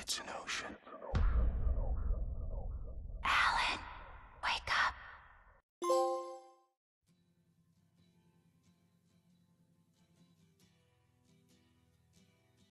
It's an ocean.